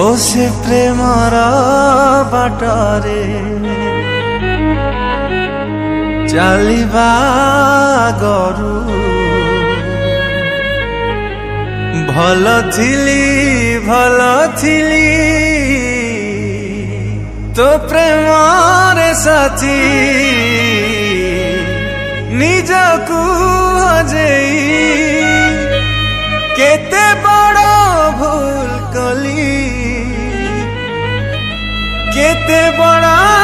ও সে প্রেমারা বাটারে চালিবা গরু ভাল থিলি ভাল থিলি তো প্রেমার সাথী নিজকু কেতে বড়া